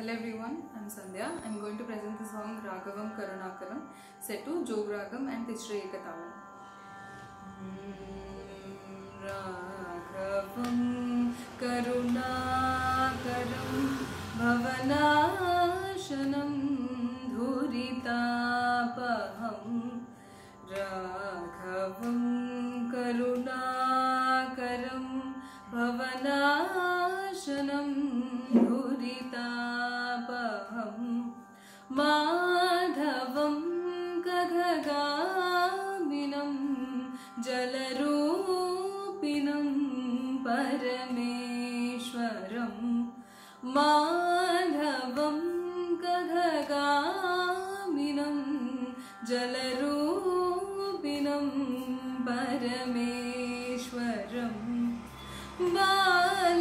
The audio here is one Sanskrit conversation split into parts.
Hello everyone, I'm Sandhya. I'm going to present the song Ragavam Karunakaram set to Jog Ragam and Tishra Ekatalam. Ragavam Karunakaram Bhavanashanam Dhuritapaham Raghavam Karunakaram भवनाशनं धुरितापहं माधवं गगगामिनं जलरूपिणं परमेश्वरं। माधवं गगगामिनं जलरूपिणं परमेश्वरम् बालकं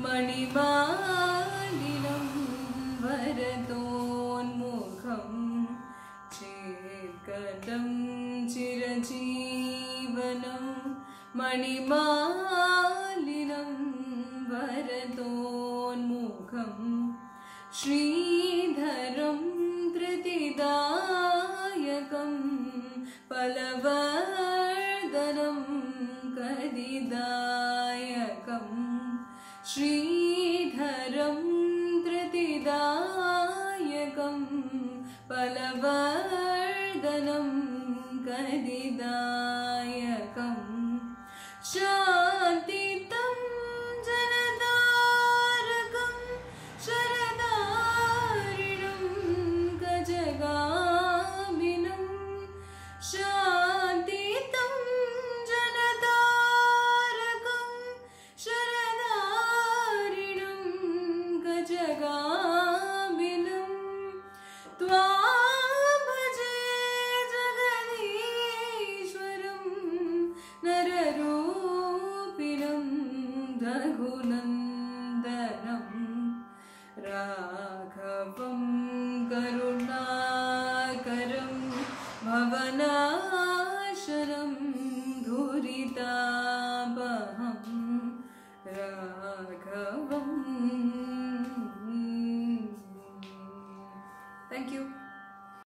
मणिमालिनं वरदोन्मुखम् चेकलं चिरजीवनं मणिमालिनं वरदोन्मुखं श्रीधरं धृतिदायकं फलवर्धनं कदिदायकं श्रीधरं धृतिदायकं फलवर्धनं कदिदायकं नररूपिणं रघुनन्दनं राघवं करुणाकरं भवनाशनं धुरितापहं